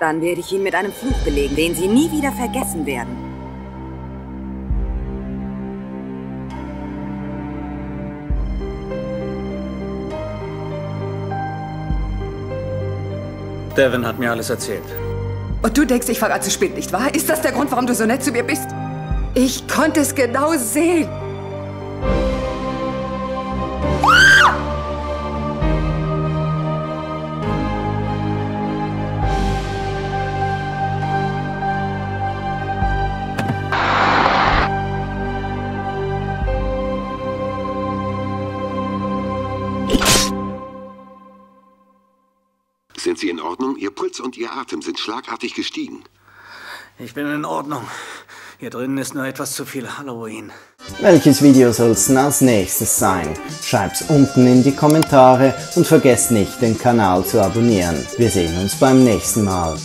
Dann werde ich ihn mit einem Fluch belegen, den Sie nie wieder vergessen werden. Devin hat mir alles erzählt. Und du denkst, ich verrate zu spät, nicht wahr? Ist das der Grund, warum du so nett zu mir bist? Ich konnte es genau sehen. Sind Sie in Ordnung? Ihr Puls und Ihr Atem sind schlagartig gestiegen. Ich bin in Ordnung. Hier drinnen ist nur etwas zu viel Halloween. Welches Video soll es denn als nächstes sein? Schreibt's unten in die Kommentare und vergesst nicht den Kanal zu abonnieren. Wir sehen uns beim nächsten Mal.